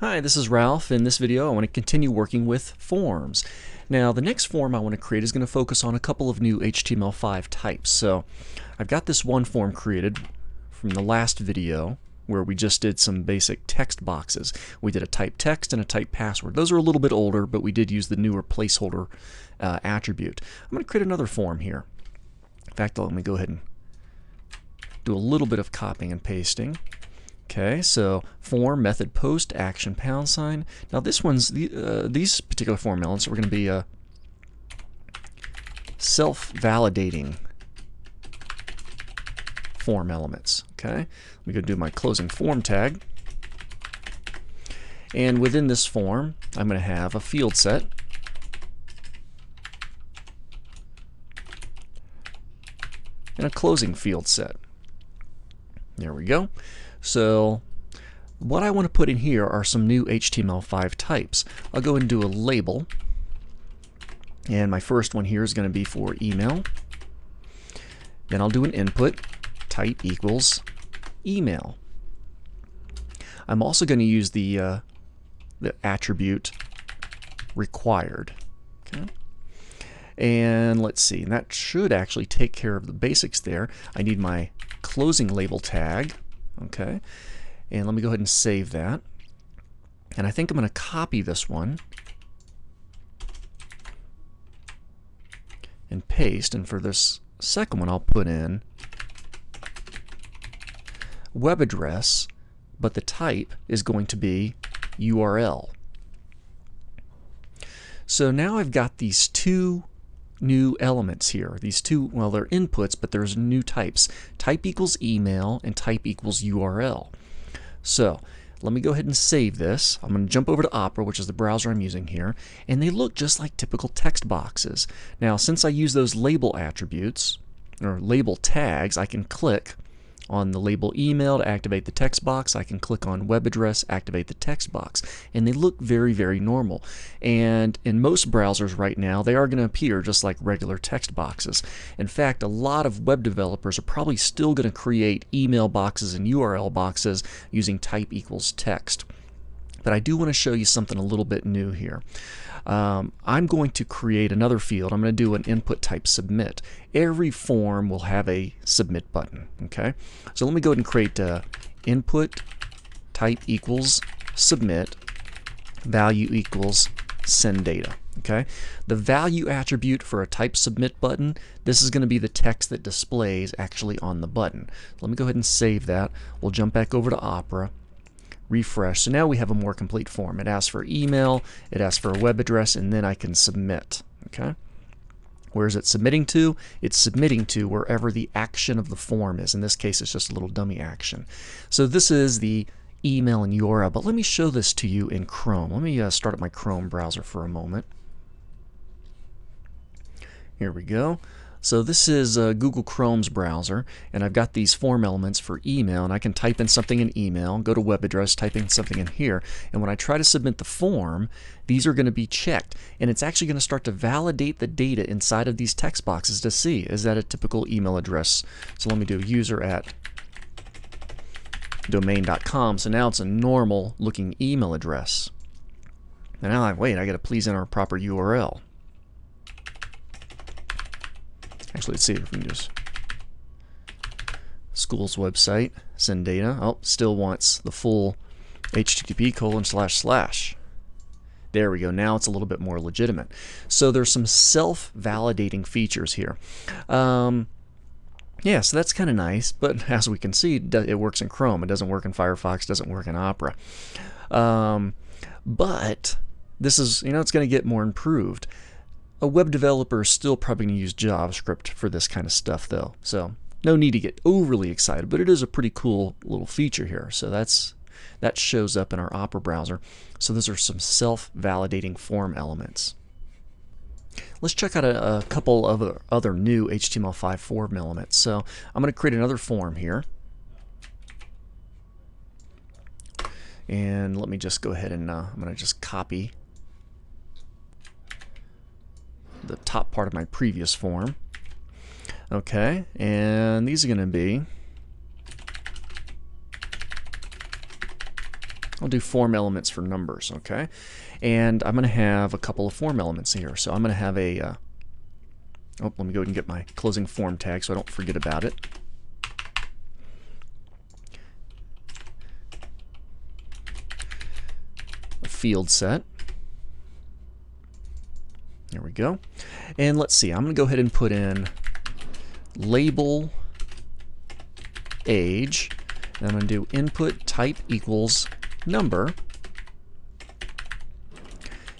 Hi, this is Ralph. In this video, I want to continue working with forms. Now, the next form I want to create is going to focus on a couple of new HTML5 types. So, I've got this one form created from the last video where we just did some basic text boxes. We did a type text and a type password. Those are a little bit older, but we did use the newer placeholder uh, attribute. I'm going to create another form here. In fact, let me go ahead and do a little bit of copying and pasting. Okay, so form, method, post, action, pound sign. Now this one's, the, uh, these particular form elements are going to be uh, self-validating form elements. Okay, let me go do my closing form tag. And within this form, I'm going to have a field set. And a closing field set. There we go. So what I want to put in here are some new HTML5 types. I'll go and do a label. And my first one here is going to be for email. Then I'll do an input, type equals email. I'm also going to use the, uh, the attribute required. Okay. And let's see, and that should actually take care of the basics there. I need my closing label tag. Okay, and let me go ahead and save that. And I think I'm going to copy this one and paste. And for this second one, I'll put in web address, but the type is going to be URL. So now I've got these two new elements here. These two, well, they're inputs, but there's new types. Type equals email and type equals URL. So let me go ahead and save this. I'm going to jump over to Opera, which is the browser I'm using here, and they look just like typical text boxes. Now, since I use those label attributes, or label tags, I can click on the label email to activate the text box. I can click on web address, activate the text box. And they look very, very normal. And in most browsers right now, they are going to appear just like regular text boxes. In fact, a lot of web developers are probably still going to create email boxes and URL boxes using type equals text. But I do want to show you something a little bit new here. Um, I'm going to create another field. I'm going to do an input type submit. Every form will have a submit button. Okay, so let me go ahead and create uh, input type equals submit value equals send data. Okay, the value attribute for a type submit button, this is going to be the text that displays actually on the button. Let me go ahead and save that. We'll jump back over to Opera refresh. So now we have a more complete form. It asks for email, it asks for a web address, and then I can submit. Okay. Where is it submitting to? It's submitting to wherever the action of the form is. In this case, it's just a little dummy action. So this is the email and URL, but let me show this to you in Chrome. Let me uh, start up my Chrome browser for a moment. Here we go. So this is uh, Google Chrome's browser, and I've got these form elements for email, and I can type in something in email, go to web address, type in something in here, and when I try to submit the form, these are going to be checked, and it's actually going to start to validate the data inside of these text boxes to see, is that a typical email address? So let me do user at domain.com, so now it's a normal looking email address. And now I wait, I got to please enter a proper URL. Let's see if we can just school's website, send data. Oh, still wants the full HTTP colon slash slash. There we go. Now it's a little bit more legitimate. So there's some self-validating features here. Um, yeah, so that's kind of nice, but as we can see, it works in Chrome. It doesn't work in Firefox, doesn't work in Opera. Um, but this is, you know, it's going to get more improved. A web developer is still probably going to use JavaScript for this kind of stuff though, so no need to get overly excited, but it is a pretty cool little feature here. So that's that shows up in our Opera browser. So those are some self-validating form elements. Let's check out a, a couple of other new HTML5 form elements. So I'm going to create another form here. And let me just go ahead and uh, I'm going to just copy the top part of my previous form. Okay, and these are going to be, I'll do form elements for numbers, okay? And I'm going to have a couple of form elements here. So I'm going to have a, uh, oh, let me go ahead and get my closing form tag so I don't forget about it. A field set. There we go. And let's see, I'm going to go ahead and put in label age. And I'm going to do input type equals number.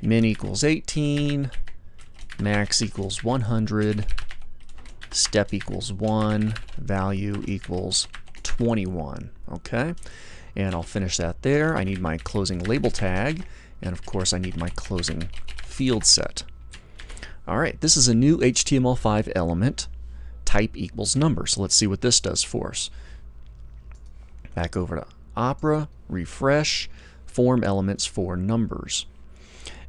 Min equals 18. Max equals 100. Step equals 1. Value equals 21. Okay? And I'll finish that there. I need my closing label tag. And of course, I need my closing field set. All right, this is a new HTML5 element, type equals number. So let's see what this does for us. Back over to Opera, refresh, form elements for numbers.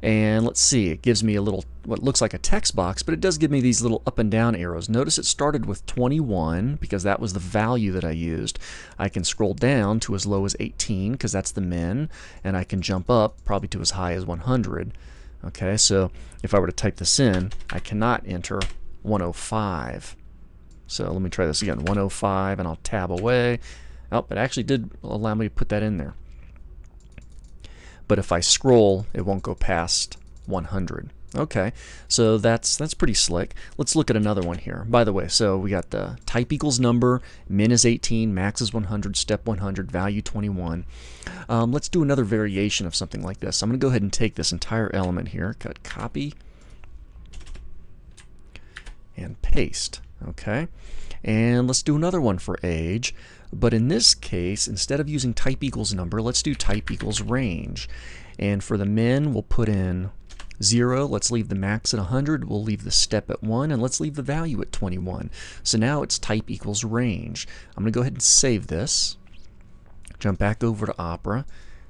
And let's see, it gives me a little, what looks like a text box, but it does give me these little up and down arrows. Notice it started with 21 because that was the value that I used. I can scroll down to as low as 18 because that's the min, and I can jump up probably to as high as 100. Okay, so if I were to type this in, I cannot enter 105. So let me try this again, 105, and I'll tab away. Oh, it actually did allow me to put that in there. But if I scroll, it won't go past 100. Okay, so that's that's pretty slick. Let's look at another one here. By the way, so we got the type equals number, min is 18, max is 100, step 100, value 21. Um, let's do another variation of something like this. I'm going to go ahead and take this entire element here, cut copy, and paste. Okay, and let's do another one for age. But in this case, instead of using type equals number, let's do type equals range. And for the min, we'll put in 0. Let's leave the max at 100. We'll leave the step at 1. And let's leave the value at 21. So now it's type equals range. I'm going to go ahead and save this. Jump back over to Opera.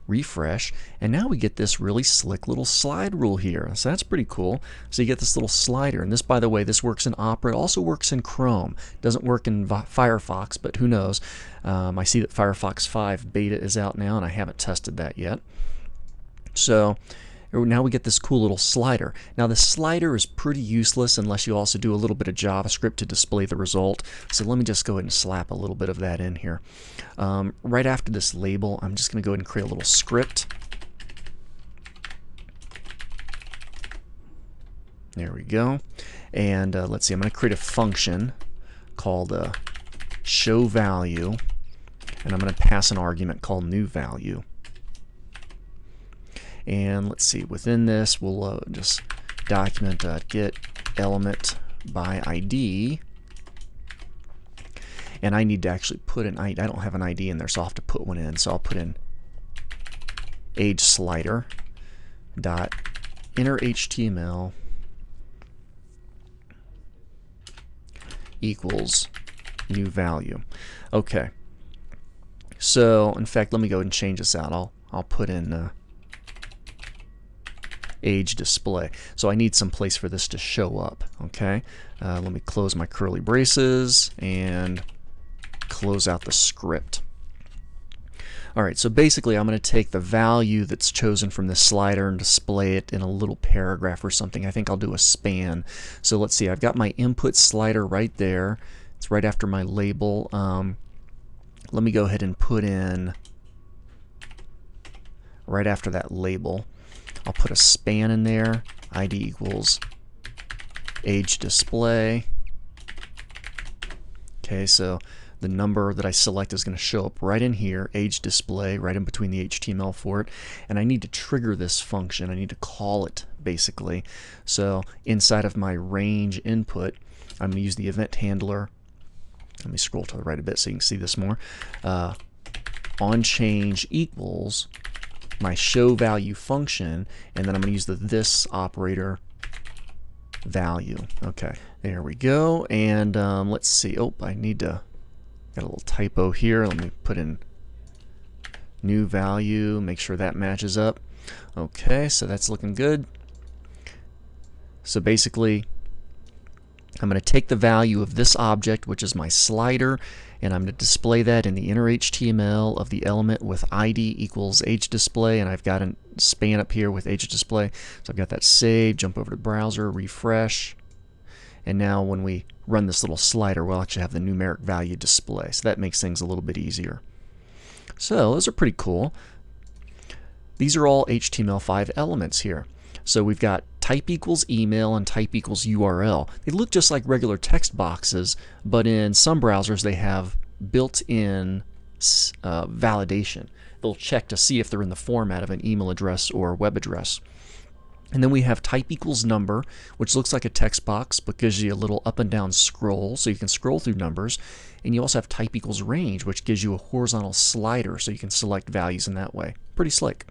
Refresh. And now we get this really slick little slide rule here. So that's pretty cool. So you get this little slider. And this, by the way, this works in Opera. It also works in Chrome. It doesn't work in Firefox, but who knows. Um, I see that Firefox 5 beta is out now, and I haven't tested that yet. So now we get this cool little slider. Now the slider is pretty useless unless you also do a little bit of JavaScript to display the result. So let me just go ahead and slap a little bit of that in here. Um, right after this label, I'm just going to go ahead and create a little script. There we go. And uh, let's see, I'm going to create a function called uh, show value. And I'm going to pass an argument called new value. And let's see, within this, we'll uh, just document uh, get element by ID. And I need to actually put an ID. I don't have an ID in there, so I'll have to put one in. So I'll put in age slider dot inner HTML equals new value. Okay. So, in fact, let me go ahead and change this out. I'll I'll put in uh, age display. So I need some place for this to show up. Okay, uh, let me close my curly braces and close out the script. Alright, so basically I'm going to take the value that's chosen from this slider and display it in a little paragraph or something. I think I'll do a span. So let's see, I've got my input slider right there. It's right after my label. Um, let me go ahead and put in right after that label. I'll put a span in there. ID equals age display. Okay, so the number that I select is going to show up right in here, age display, right in between the HTML for it. And I need to trigger this function. I need to call it, basically. So inside of my range input, I'm going to use the event handler. Let me scroll to the right a bit so you can see this more. Uh, on change equals my show value function, and then I'm going to use the this operator value. Okay, there we go. And um, let's see. Oh, I need to got a little typo here. Let me put in new value. Make sure that matches up. Okay, so that's looking good. So basically, I'm going to take the value of this object, which is my slider, and I'm going to display that in the inner HTML of the element with ID equals age display, and I've got a span up here with age display. So I've got that saved, jump over to browser, refresh, and now when we run this little slider, we'll actually have the numeric value display. So that makes things a little bit easier. So those are pretty cool. These are all HTML5 elements here. So we've got type equals email and type equals URL. They look just like regular text boxes, but in some browsers they have built-in uh, validation. They'll check to see if they're in the format of an email address or web address. And then we have type equals number, which looks like a text box but gives you a little up and down scroll so you can scroll through numbers. And you also have type equals range, which gives you a horizontal slider so you can select values in that way. Pretty slick.